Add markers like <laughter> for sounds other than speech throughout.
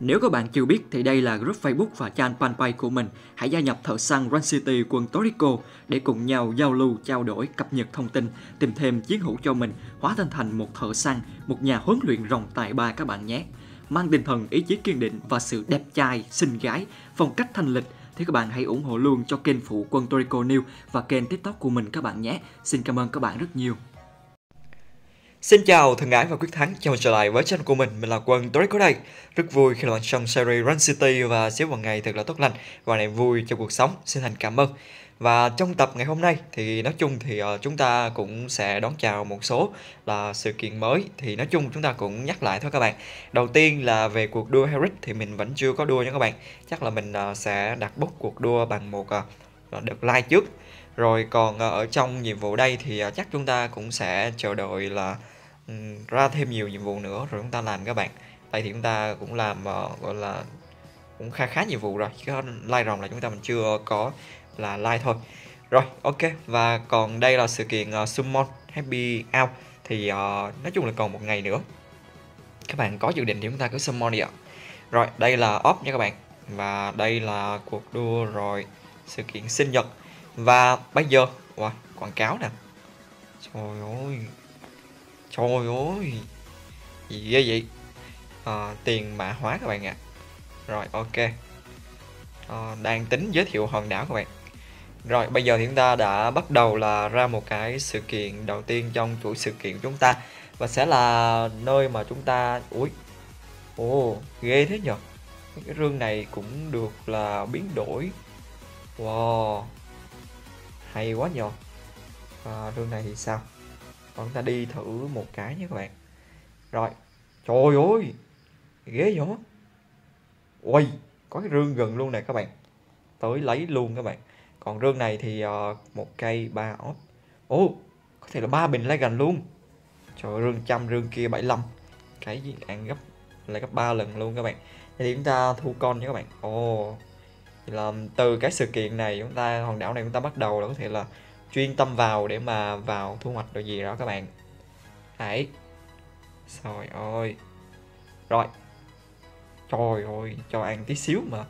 Nếu các bạn chưa biết thì đây là group Facebook và trang fanpage của mình. Hãy gia nhập thợ săn Run City quân Torico để cùng nhau giao lưu, trao đổi, cập nhật thông tin, tìm thêm chiến hữu cho mình, hóa thân thành một thợ săn, một nhà huấn luyện rồng tài ba các bạn nhé. Mang tinh thần ý chí kiên định và sự đẹp trai, xinh gái, phong cách thanh lịch thì các bạn hãy ủng hộ luôn cho kênh phụ quân Torico News và kênh TikTok của mình các bạn nhé. Xin cảm ơn các bạn rất nhiều. Xin chào thân ái và quyết thắng, chào mừng trở lại với channel của mình, mình là Quân Torico đây. Rất vui khi làm trong series Run City và xếp một ngày thật là tốt lành và niềm vui cho cuộc sống, xin thành cảm ơn. Và trong tập ngày hôm nay thì nói chung thì ờ, chúng ta cũng sẽ đón chào một số là sự kiện mới. Thì nói chung chúng ta cũng nhắc lại thôi các bạn. Đầu tiên là về cuộc đua Harris thì mình vẫn chưa có đua nha các bạn. Chắc là mình ờ, sẽ đặt bút cuộc đua bằng một ờ, đợt like trước. Rồi còn ở trong nhiệm vụ đây thì chắc chúng ta cũng sẽ chờ đợi là Ừ, ra thêm nhiều nhiệm vụ nữa rồi chúng ta làm các bạn. Tại thì chúng ta cũng làm uh, gọi là cũng khá khá nhiệm vụ rồi. Chứ like rồng là chúng ta mình chưa có là like thôi. Rồi ok. Và còn đây là sự kiện uh, summon happy out thì uh, nói chung là còn một ngày nữa. Các bạn có dự định thì chúng ta cứ summon đi ạ. Rồi đây là off nha các bạn. Và đây là cuộc đua rồi sự kiện sinh nhật. Và bây giờ wow, quảng cáo nè. Trời ơi. Trời ơi. Gì ghê vậy? À, Tiền mã hóa các bạn ạ. À. Rồi ok. À, Đang tính giới thiệu hòn đảo các bạn. Rồi bây giờ thì chúng ta đã bắt đầu là ra một cái sự kiện đầu tiên trong chuỗi sự kiện của chúng ta Và sẽ là nơi mà chúng ta Ui Ồ ghê thế nhở? Cái rương này cũng được là biến đổi. Wow. Hay quá nhờ à, Rương này thì sao? Còn chúng ta đi thử một cái nhé các bạn. Rồi trời ơi ghế vậy? Ui có cái rương gần luôn này các bạn. Tới lấy luôn các bạn. Còn rương này thì uh, một cây ba ốp. Ô có thể là ba bình lấy gần luôn. Trời ơi, rương trăm rương kia 75 cái gì ăn gấp lại gấp 3 lần luôn các bạn. Thì chúng ta thu con nha các bạn. Ồ thì là từ cái sự kiện này chúng ta hòn đảo này chúng ta bắt đầu là có thể là chuyên tâm vào để mà vào thu hoạch đồ gì đó các bạn. Đấy. Trời ơi. Rồi. Trời ơi cho ăn tí xíu mà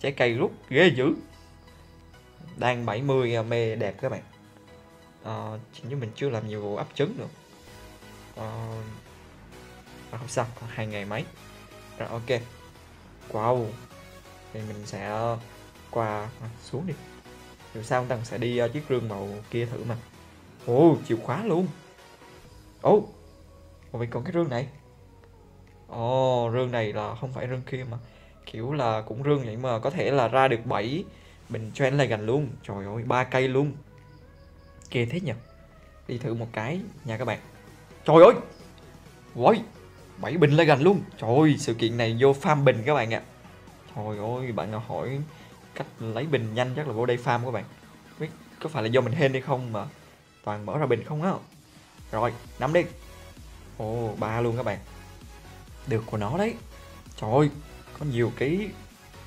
trái cây rút ghê dữ. Đang 70 à, mê đẹp các bạn. Ờ, à, chỉ như mình chưa làm nhiều vụ ấp trứng được, ờ, à, không sao còn hai ngày mấy. Rồi ok. Wow. Thì mình sẽ qua à, xuống đi dù sao ông ta sẽ đi uh, chiếc rương màu kia thử mà. Ồ chìa khóa luôn. Ồ oh, mình còn cái rương này. Ồ oh, rương này là không phải rương kia mà kiểu là cũng rương vậy mà có thể là ra được 7 bình trend lại gành luôn. Trời ơi ba cây luôn. Kia thế nhỉ đi thử một cái nha các bạn. Trời ơi! Ôi, bảy bình lại gành luôn. Trời ơi, sự kiện này vô farm bình các bạn ạ. Trời ơi, bạn nào hỏi cách lấy bình nhanh chắc là vô đây farm các bạn. Biết có phải là do mình hên hay không mà toàn mở ra bình không á. Rồi nắm đi. Ồ ba luôn các bạn. Được của nó đấy. Trời ơi có nhiều cái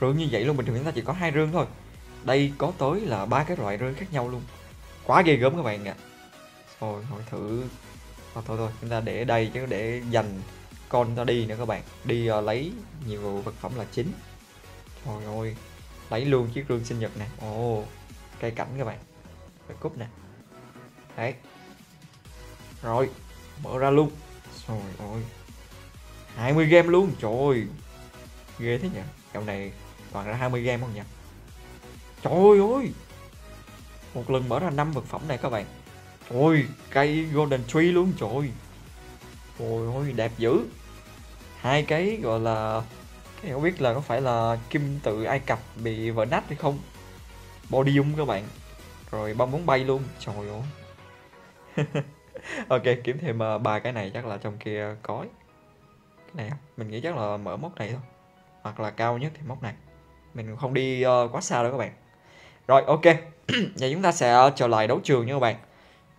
rương như vậy luôn. Bình thường chúng ta chỉ có hai rương thôi. Đây có tới là ba cái loại rương khác nhau luôn. Quá ghê gớm các bạn ạ. À. rồi thử. Thôi thôi thôi chúng ta để đây chứ để dành con ta đi nữa các bạn. Đi uh, lấy nhiều vật phẩm là chính. Trời ơi lấy luôn chiếc rương sinh nhật nè. Ồ, cây cảnh các bạn. Cái cúp nè. Đấy. Rồi, mở ra luôn. Rồi ôi 20 game luôn. Trời ơi. Ghê thế nhỉ? Dạo này toàn ra 20 game không nhỉ? Trời ơi. Một lần mở ra năm vật phẩm này các bạn. Ôi cây golden tree luôn. Trời ôi ôi đẹp dữ. Hai cái gọi là cái không biết là có phải là kim tự ai cập bị vỡ nát hay không. Podium các bạn. Rồi bom bóng bay luôn. Trời ơi. <laughs> Ok kiếm thêm ờ, ba cái này chắc là trong kia có cái này mình nghĩ chắc là mở mốc này thôi. Hoặc là cao nhất thì mốc này. Mình không đi uh, quá xa đâu các bạn. Rồi ok. <clears throat> Giờ chúng ta sẽ trở lại đấu trường nha các bạn.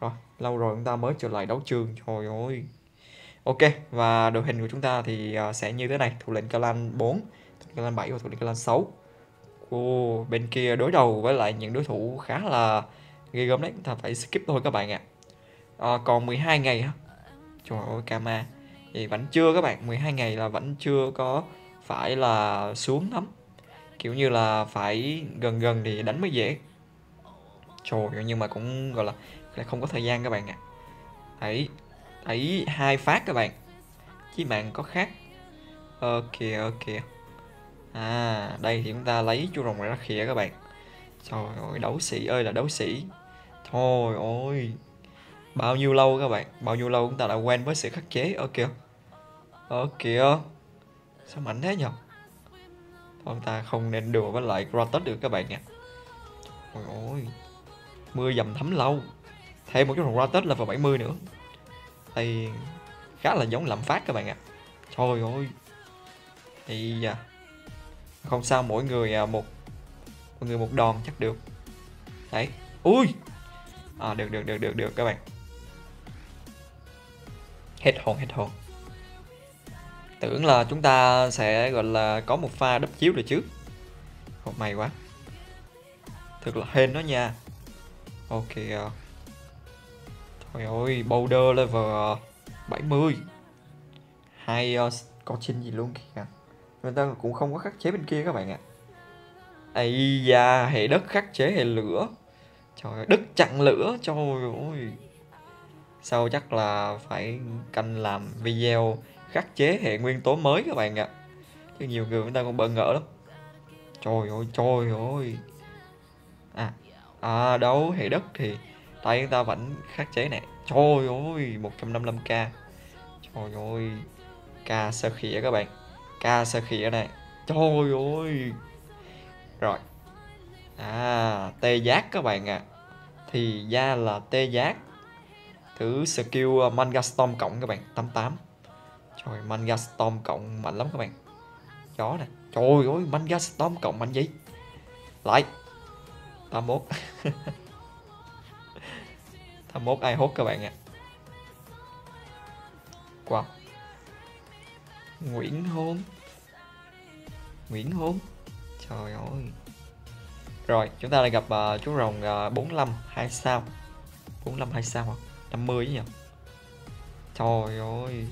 Rồi lâu rồi chúng ta mới trở lại đấu trường. Trời ơi. Ok và đội hình của chúng ta thì à, sẽ như thế này. Thủ lĩnh Kalan 4 thủ lĩnh Kalan 7 và thủ lĩnh Kalan 6 Ồ, bên kia đối đầu với lại những đối thủ khá là ghê gớm đấy. Chúng ta phải skip thôi các bạn ạ. À. à, còn 12 ngày hả? Trời ơi Kama. Thì vẫn chưa các bạn. 12 ngày là vẫn chưa có phải là xuống lắm. Kiểu như là phải gần gần thì đánh mới dễ. Trời ơi, nhưng mà cũng gọi là không có thời gian các bạn ạ. À. đấy ấy hai phát các bạn. Chí mạng có khác. Ok ok. À đây thì chúng ta lấy chú rồng ra khỉa các bạn. Trời ơi, đấu sĩ ơi là đấu sĩ. Thôi ôi. Bao nhiêu lâu các bạn? Bao nhiêu lâu chúng ta đã quen với sự khắc chế? Ok. Ok. Sao mạnh thế nhở chúng ta không nên đùa với lại Kratos được các bạn nha. Ôi ôi mưa dầm thấm lâu. Thêm một cái rồng Kratos là vào 70 nữa đây khá là giống lạm phát các bạn ạ. À. trời ơi. Thì da. Không sao mỗi người à, một mỗi người một đòn chắc được. Đấy. Ui! À được được được được được các bạn. Hết hồn hết hồn. Tưởng là chúng ta sẽ gọi là có một pha đắp chiếu rồi chứ. Không may quá. Thực là hên đó nha. Ok à ôi ơi boulder level 70 hai uh, có chinh gì luôn kìa người ta cũng không có khắc chế bên kia các bạn ạ. Ây da hệ đất khắc chế hệ lửa. Trời ơi đất chặn lửa trời ơi. Sau chắc là phải canh làm video khắc chế hệ nguyên tố mới các bạn ạ. Chứ nhiều người người ta còn bỡ ngỡ lắm. Trời ơi trời ơi. À à đâu hệ đất thì tay chúng ta vẫn khắc chế này. Trời ơi 155k trời ơi, ca sơ khỉa các bạn. Ca sơ khỉa này. Trời ơi. Rồi. À tê giác các bạn ạ. À. thì ra là tê giác. Thử skill uh, manga storm cộng các bạn. 88 trời, manga storm cộng mạnh lắm các bạn. Chó nè. Trời ơi, manga storm cộng mạnh gì lại. 81 <laughs> 81 ai hốt các bạn ạ. À. wow Nguyễn Hôn. Nguyễn Hôn. Trời ơi. Rồi chúng ta lại gặp uh, chú rồng uh, 45 2 sao. 45 2 sao hả? 50 nhỉ? Trời ơi.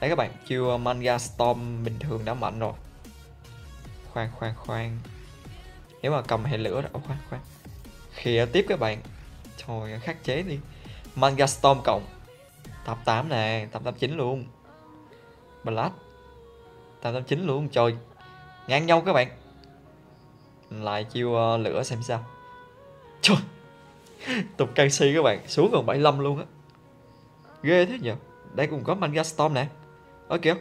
Đấy các bạn Chiêu à, Manga Storm bình thường đã mạnh rồi. Khoan khoan khoan. Nếu mà cầm hệ lửa rồi oh, khoan. Khoan Khìa tiếp các bạn. Trời khắc chế đi. Manga Storm cộng. Tập 8 nè Tập 89 luôn. Blood Tập 89 luôn trời. Ngang nhau các bạn. Lại chiêu uh, lửa xem sao. Trời. <laughs> Tục canxi các bạn Xuống còn 75 luôn á. Ghê thế nhỉ Đây cũng có Manga Storm nè. Ơ kìa.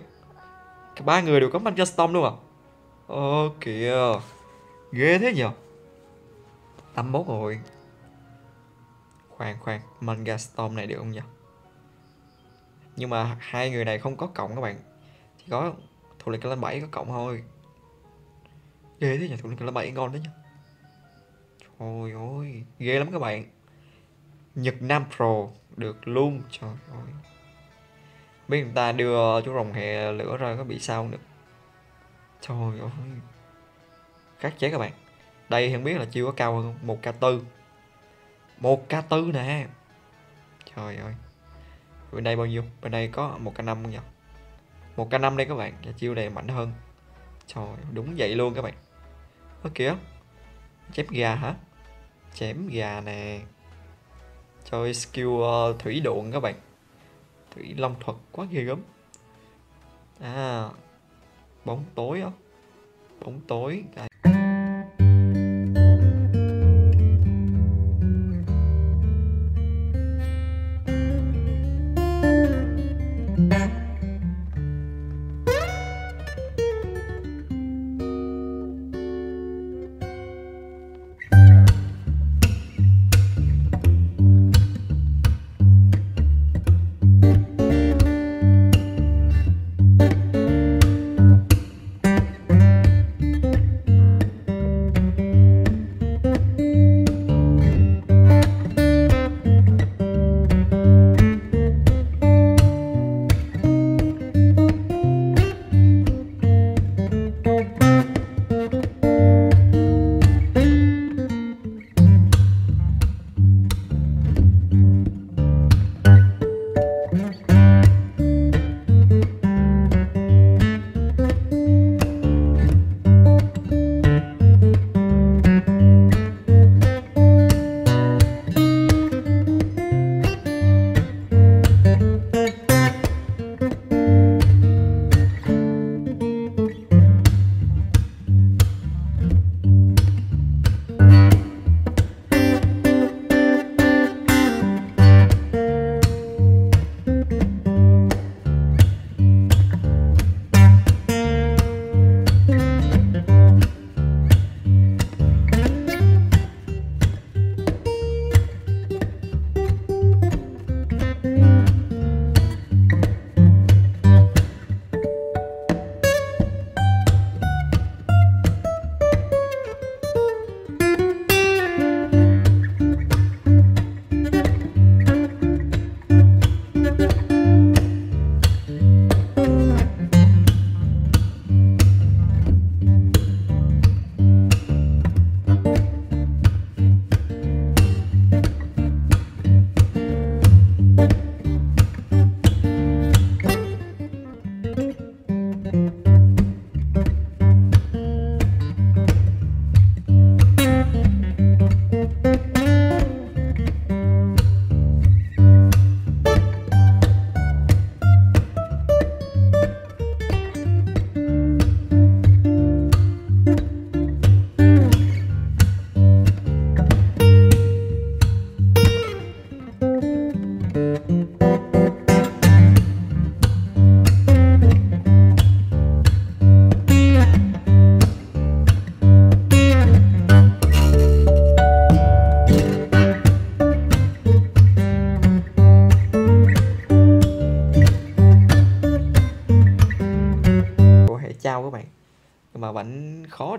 Ba người đều có Manga Storm luôn à? Ơ kìa. Ghê thế nhỉ 81 rồi. Khoan khoan Manga Storm này được không nhỉ? Nhưng mà hai người này không có cộng các bạn. Thì có Thủ lĩnh lên 7 có cộng thôi. Ghê thế nhỉ, Thủ lĩnh lên 7 ngon đấy nhỉ? Trời ơi, Ghê lắm các bạn. Nhật Nam Pro Được luôn, Trời ơi. Biết người ta đưa chú rồng hè lửa ra có bị sao được? Trời ơi. Khắc chế các bạn. Đây không biết là chiêu có cao hơn một k tư một k tư nè. Trời ơi. Bên đây bao nhiêu? Bên đây có một k năm không nhỉ? Một k năm đây các bạn và chiêu này mạnh hơn. Trời đúng vậy luôn các bạn. Ơ kìa. Chém gà hả? Chém gà nè. Chơi skill uh, thủy độn các bạn. Thủy long thuật quá ghê gớm. À bóng tối á. Bóng tối. Đây.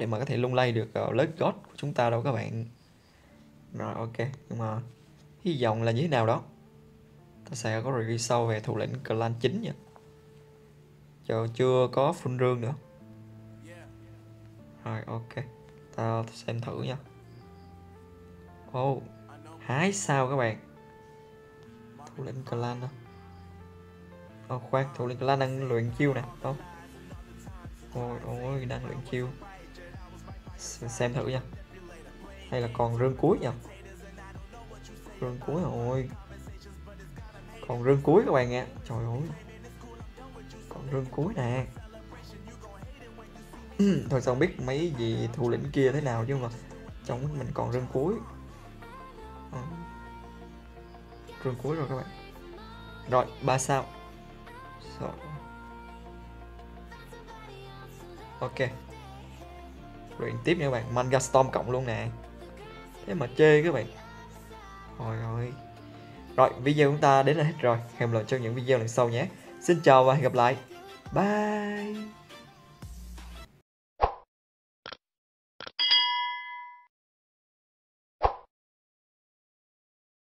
Để mà có thể lung lay được uh, lớp gót của chúng ta đâu các bạn. Rồi ok. Nhưng mà hy vọng là như thế nào đó? Ta sẽ có review sâu về thủ lĩnh clan chính nha. Chờ chưa có phun rương nữa. Rồi ok. Ta xem thử nha. Ô oh, hái sao các bạn? Thủ lĩnh clan đó Oh ờ, khoan, thủ lĩnh clan đang luyện chiêu nè. Ôi ôi, đang luyện chiêu. Xem thử nha. Hay là còn rương cuối nha Rương cuối rồi Còn rương cuối các bạn nghe, Trời ơi. Còn rương cuối nè. <clears throat> Thôi sao không biết mấy gì thủ lĩnh kia thế nào chứ mà Trong mình còn rương cuối. Ừ. Rương cuối rồi các bạn. Rồi, ba sao. Rồi. Ok. Luyện tiếp nha các bạn. Manga Storm cộng luôn nè. Thế mà chê các bạn. Rồi rồi Rồi, video của chúng ta đến là hết rồi. Hẹn gặp lại trong những video lần sau nhé. Xin chào và hẹn gặp lại. Bye.